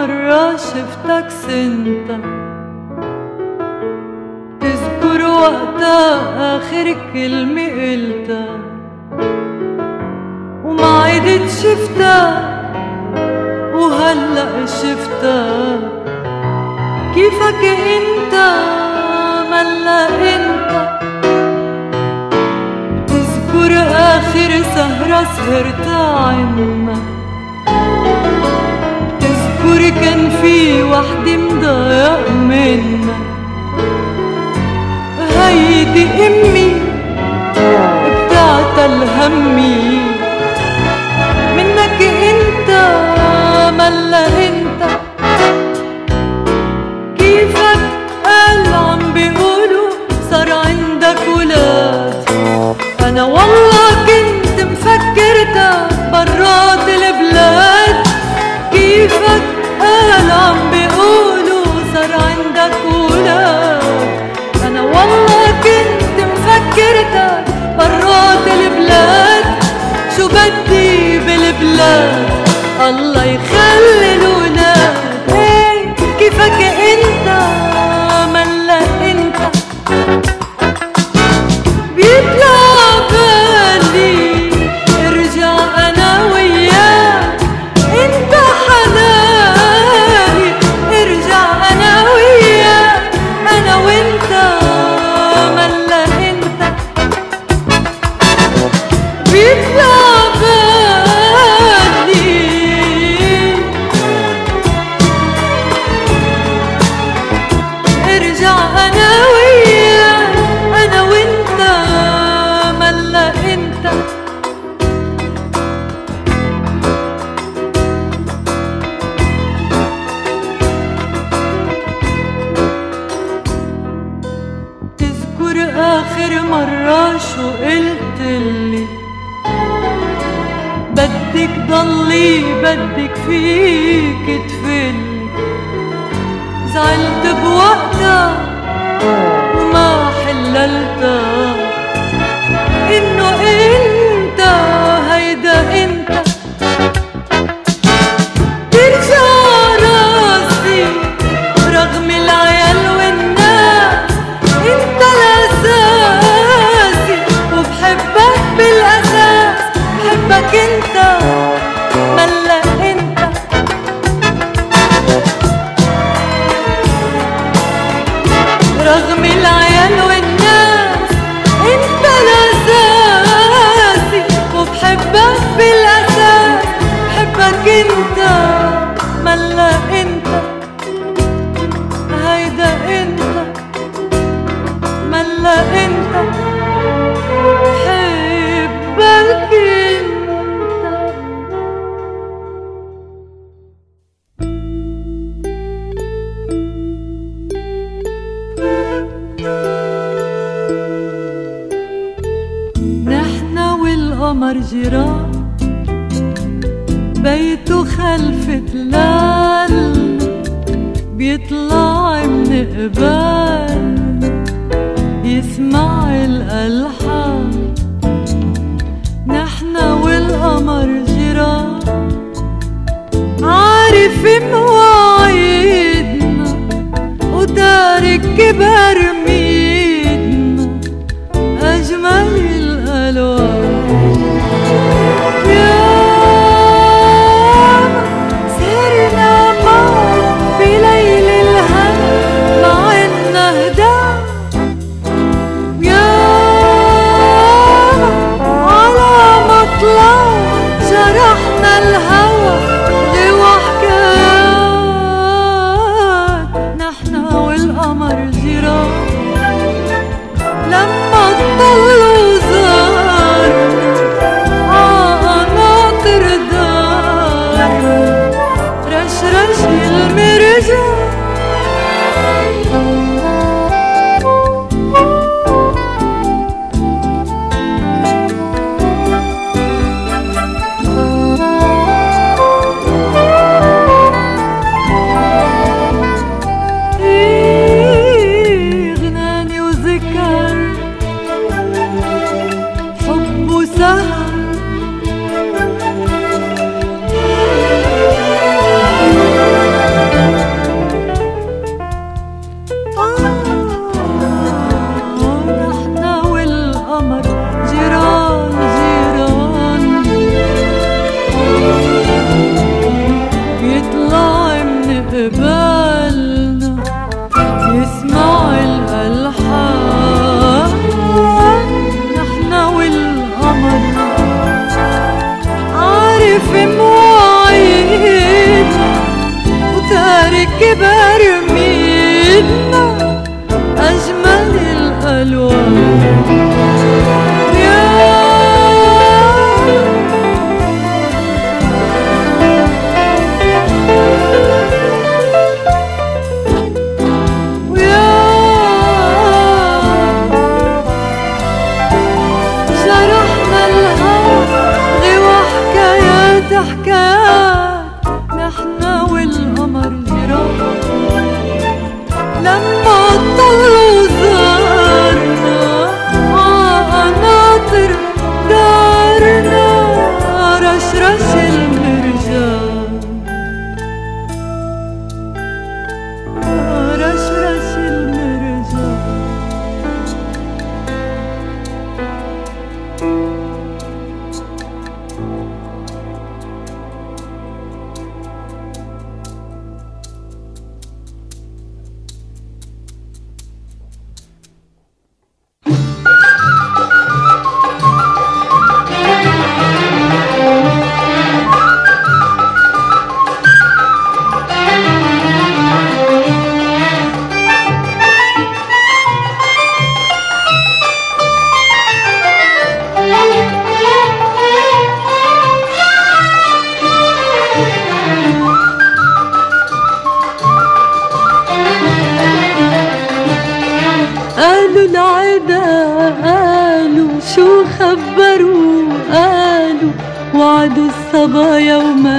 مرة شفتك سنتا. تذكر وقتها آخر كلمة قلتها. وما عدت شفتا وهلأ شفتا كيفك انت؟ ملا انت. تذكر آخر سهرة سهرتها عنك عمري كان في واحد مضيق منك هيدي أمي بتعتل همي البلاد الله يخلي feel quinta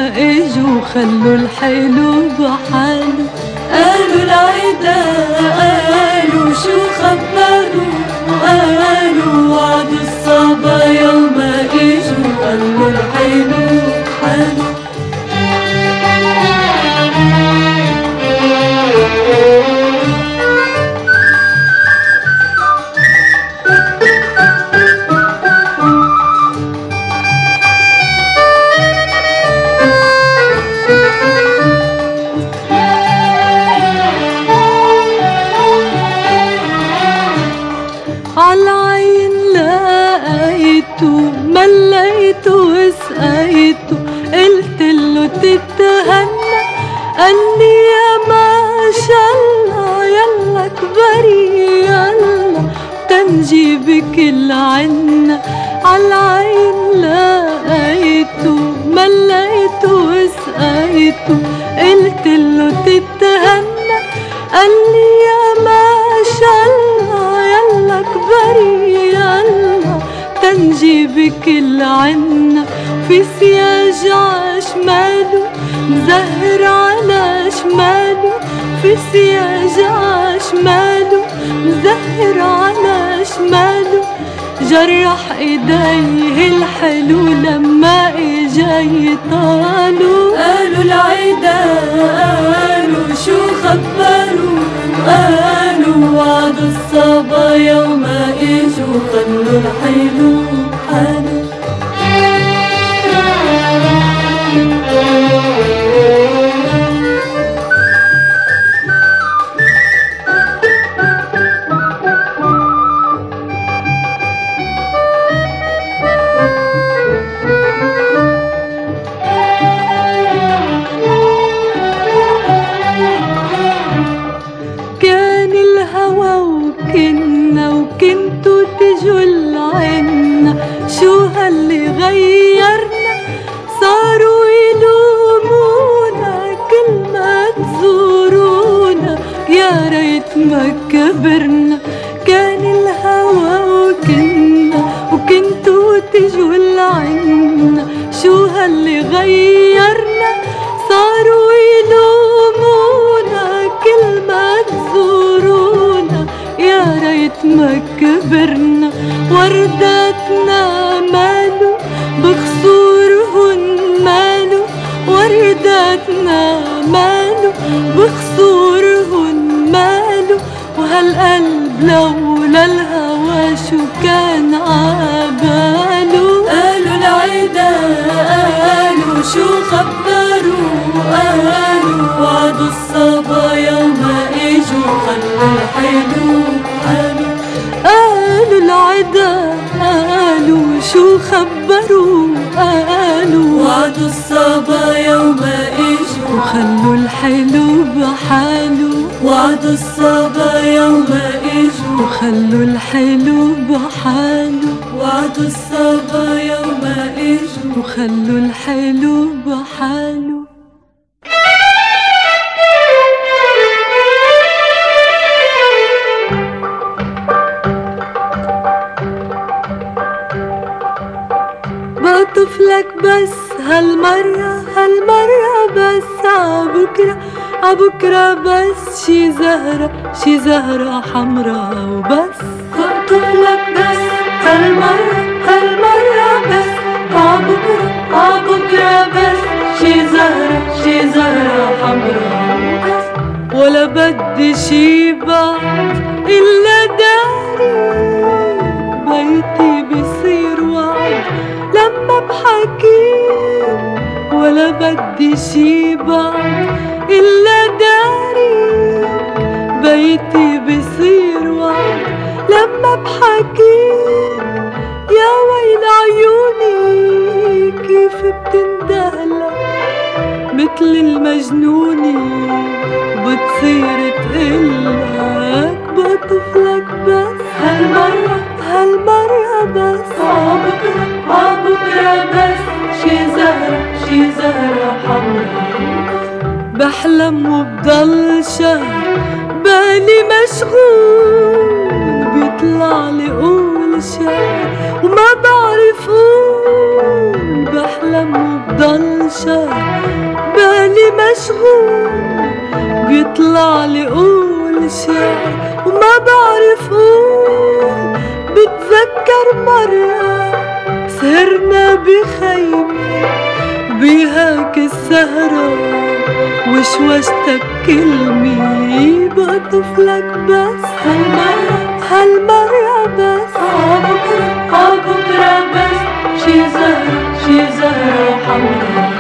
اجوا خلوا الحلو بحاله؟ قالوا العدا العنا عالعين لقيته مليته وسقيته قلت له تتهنى قال لي يا ما شاء الله يلا كبري يلا. تنجيبك العنا في سياج عشماله مزهر على شماله في سياج عشماله مزهر على شماله. جرح ايديه الحلو لما اجا يطالوا قالوا العدا قالوا شو خبروا قالوا وعدوا الصبايا وما اجوا خلوا الحلو حلو وكنتوا تجوا العنا شو هاللي غيرنا صاروا يلومونا كل ما تزورونا يا ريت ما كبرنا كان الهوى وكنا وكنتوا تجوا العنا شو هاللي غيرنا ما كبرنا ورداتنا مالو بخصورهن مالو ورداتنا مالو بخصورهن مالو وهالقلب لولا خبروا قالوا وعدوا الصبا يوم اجوا وخلوا الحلو بحاله وعدوا الصبا يوم اجوا وخلوا الحلو بحاله وعدوا الصبا يوم اجوا وخلوا الحلو بحاله لك بس هالمرة هالمرة بس. عبكرة عبكرة بس. شي زهرة شي زهرة حمرا وبس. بقطف لك بس هالمرة هالمرة بس. عبكرة عبكرة بس. شي زهرة شي زهرة حمرا وبس. ولا بدي شي بعد إلا داري وعد بحكي ولا بدي شي بعد إلا داري بيتي بصير وعد لما بحكي يا ويل عيوني كيف بتندهلك مثل المجنونة بتصير تقلك بطفلك بس. هالمرة هالمرة بس. عبكرة بحلم وبضل شهر بالي مشغول بيطلع لي قول شعر وما بعرف قول بحلم وبضل شهر بالي مشغول بيطلع لي قول شعر وما بعرف قول بتذكر مرة سهرنا بخيمة بهاك السهرة وشوشتك كلمة بقطفلك بس. هالمرة هالمرة بس. عبكرة عبكرة بس. شي زهرة شي زهرة حمرا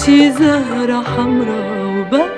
شي زهرة حمرا وبس.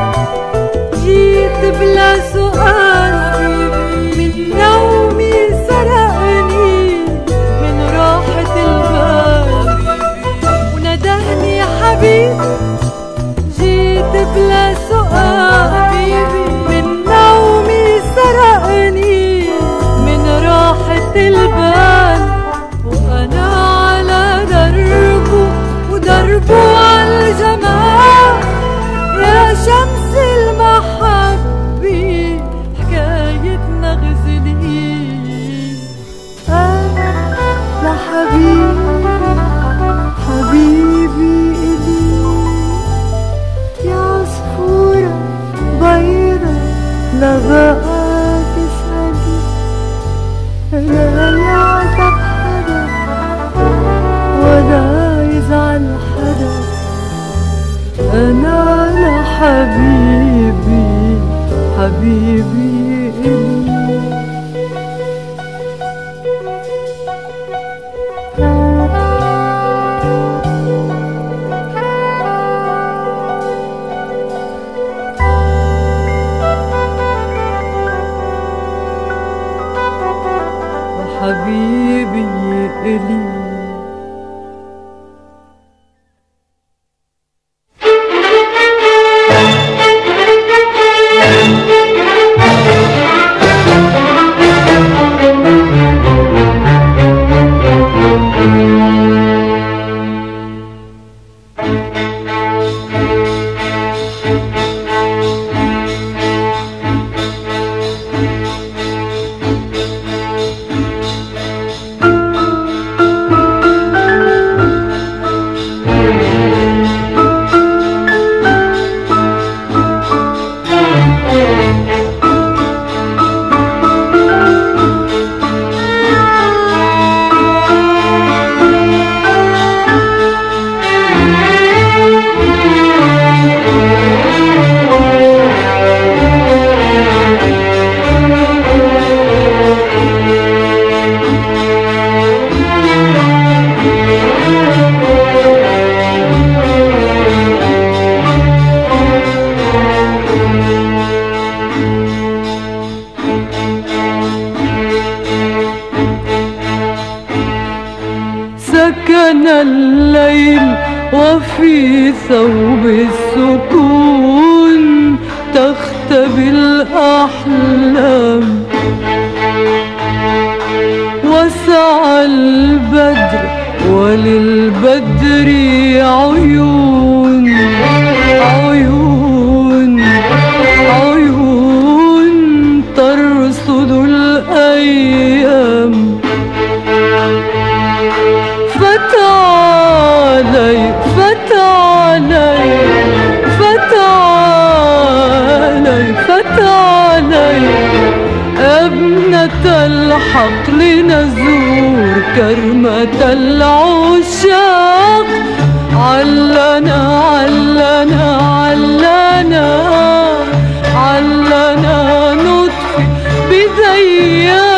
50 عليك أبنة الحقل نزور كرمة العشاق. علنا علنا علنا علنا نطفي بذياق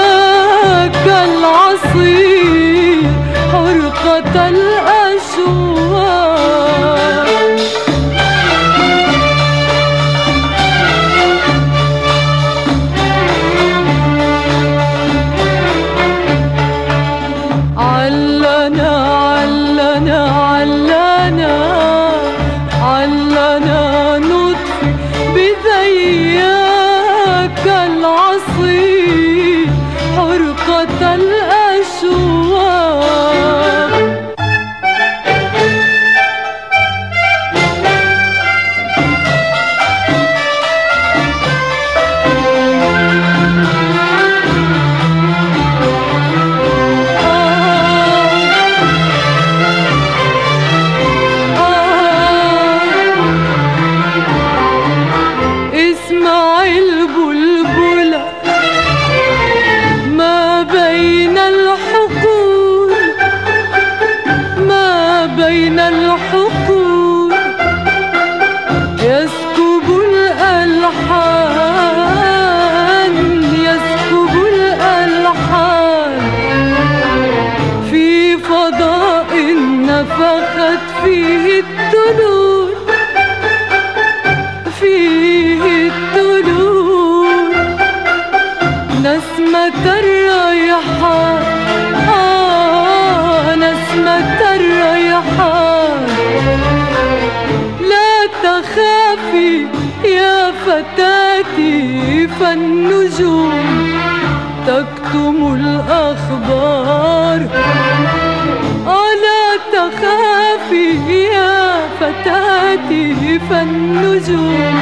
هاتف فالنجوم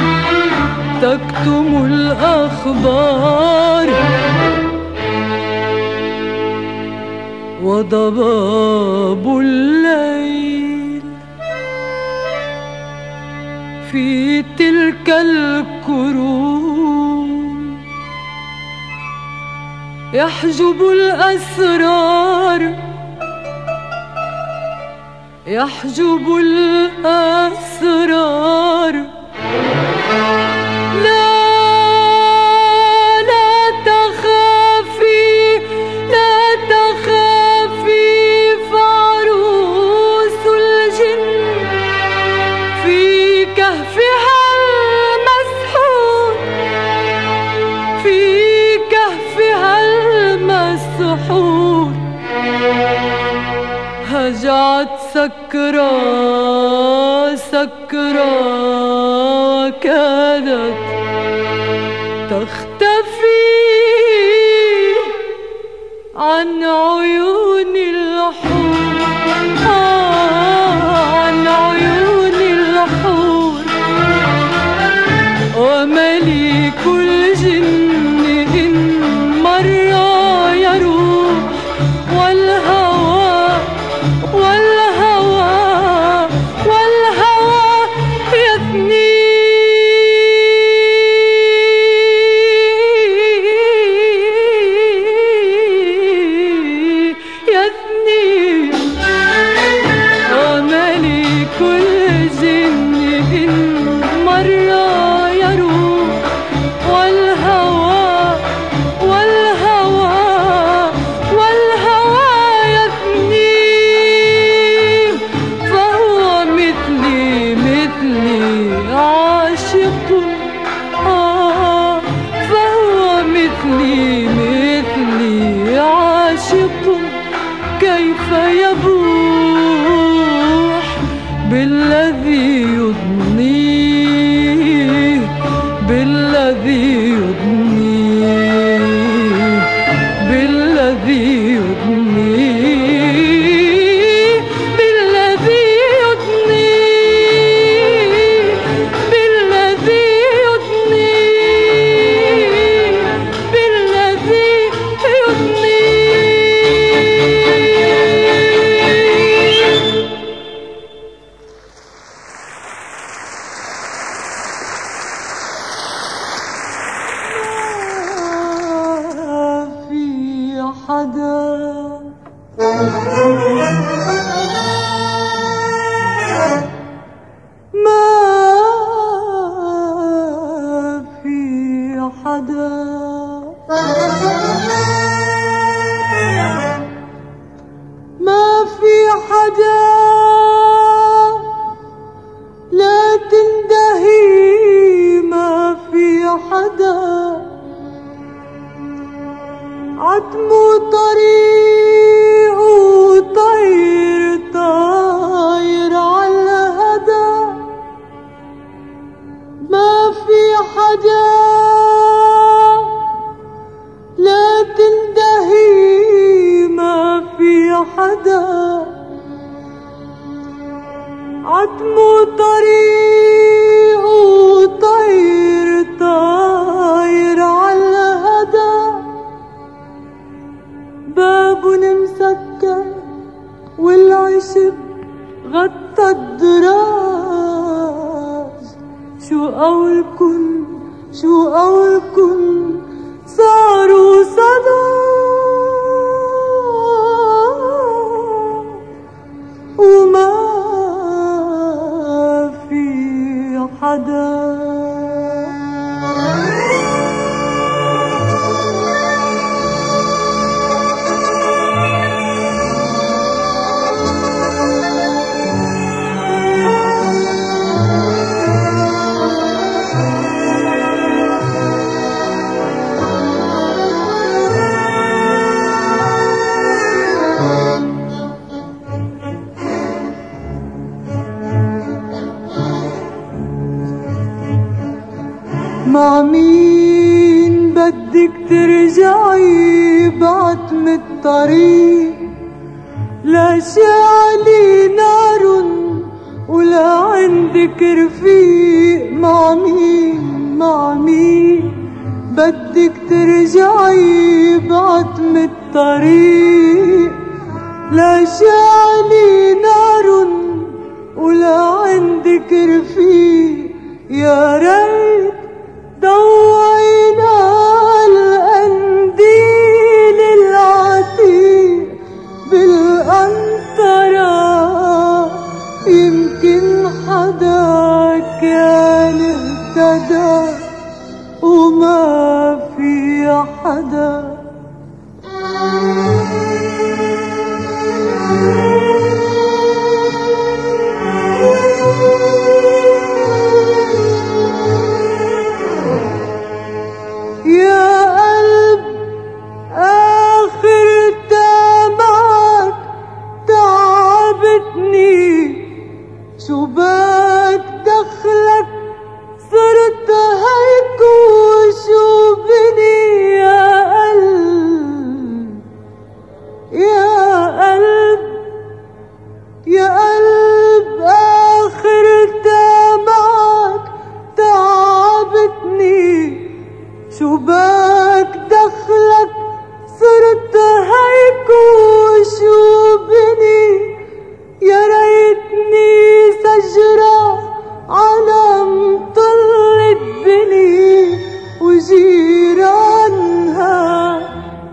تكتم الأخبار. وضباب الليل في تلك الكروم يحجب الأسرار يحجب الأسرار سكره سكره كادت تخ today. other. الطريق لا شعلي نار ولا عندك رفيق مع مين مع مين بدك ترجعي بعتم الطريق. لا شعلي نار ولا عندك رفيق يا ريت وشو بني يا ريتني سجرة على مطل الدني وجيرانها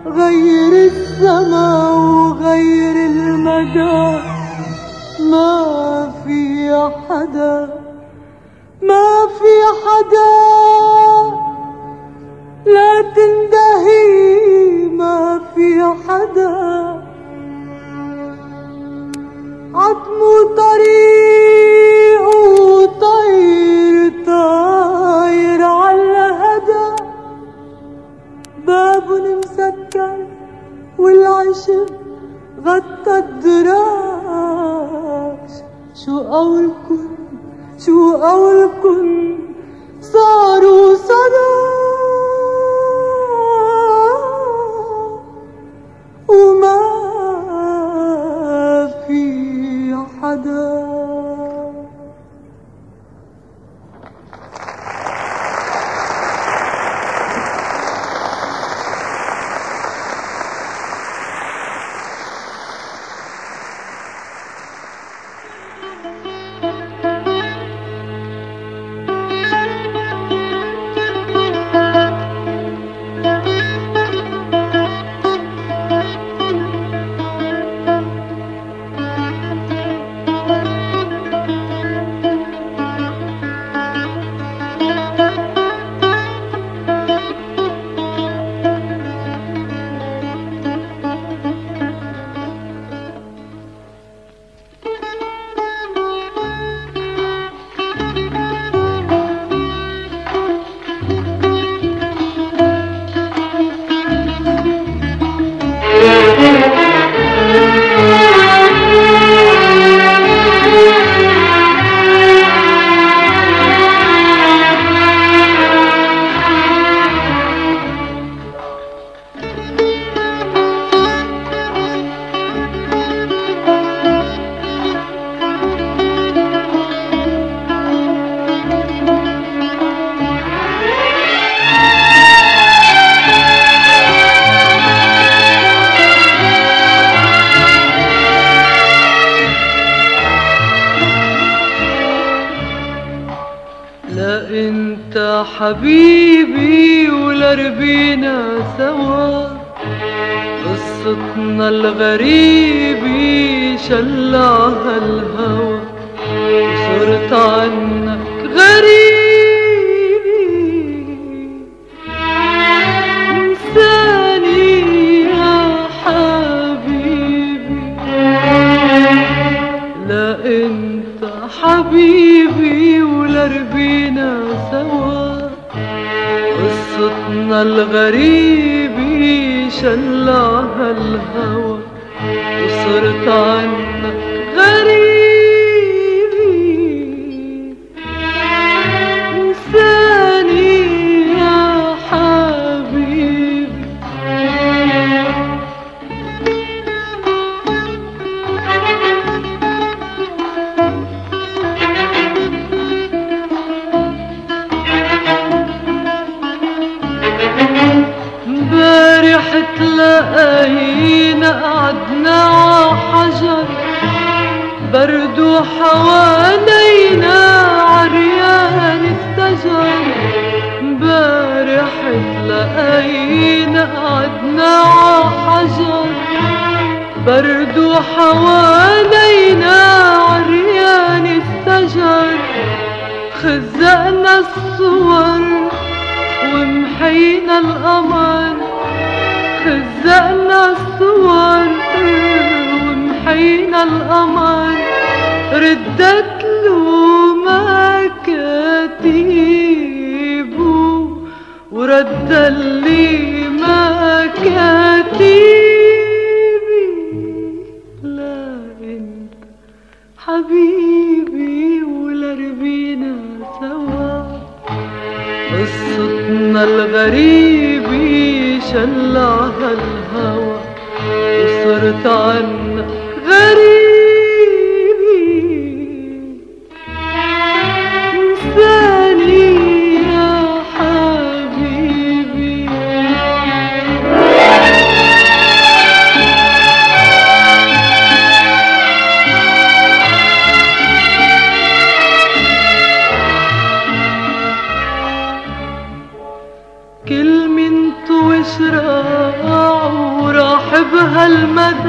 غير السما وغير المدى. ما في حدا ما في حدا. لا تندهي ما في حدا. والعشب غطى الدراج شو قولكن شو قولكن صاروا صدى انت قصتنا الغريبة شلعها الهوى وصرت عنك وحوالينا عريان الشجر امبارح تلاقينا قعدنا عحجر برد وحوالينا عريان الشجر خزقنا الصور ومحينا القمر خزقنا الصور ومحينا القمر ردت له مكاتيبه ورد لي مكاتيبي لا انت حبيبي ولا ربينا سوا. قصتنا الغريبة شلعها الهوى. وصرت عنك